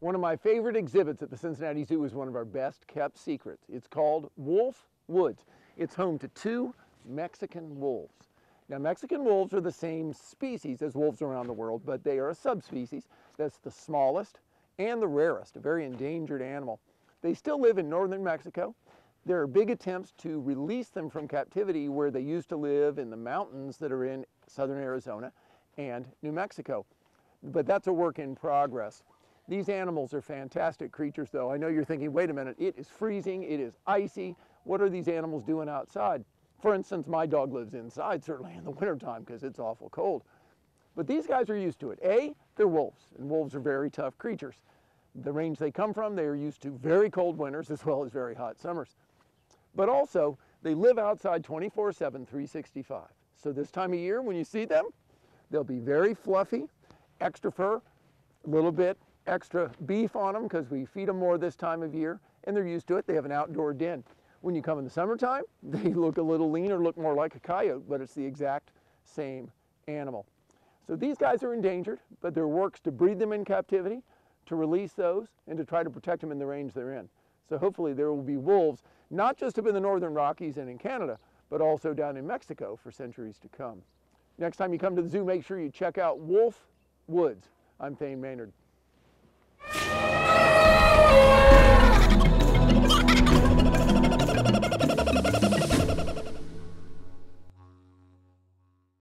One of my favorite exhibits at the Cincinnati Zoo is one of our best kept secrets. It's called Wolf Woods. It's home to two Mexican wolves. Now, Mexican wolves are the same species as wolves around the world, but they are a subspecies. That's the smallest and the rarest, a very endangered animal. They still live in northern Mexico. There are big attempts to release them from captivity where they used to live in the mountains that are in southern Arizona and New Mexico. But that's a work in progress. These animals are fantastic creatures though. I know you're thinking, wait a minute, it is freezing, it is icy. What are these animals doing outside? For instance, my dog lives inside, certainly in the wintertime because it's awful cold. But these guys are used to it. A, they're wolves, and wolves are very tough creatures. The range they come from, they are used to very cold winters as well as very hot summers. But also, they live outside 24-7, 365. So this time of year, when you see them, they'll be very fluffy, extra fur, a little bit extra beef on them because we feed them more this time of year, and they're used to it. They have an outdoor den. When you come in the summertime, they look a little leaner, look more like a coyote, but it's the exact same animal. So these guys are endangered, but there are works to breed them in captivity, to release those, and to try to protect them in the range they're in. So hopefully there will be wolves, not just up in the northern Rockies and in Canada, but also down in Mexico for centuries to come. Next time you come to the zoo, make sure you check out Wolf Woods. I'm Thane Maynard.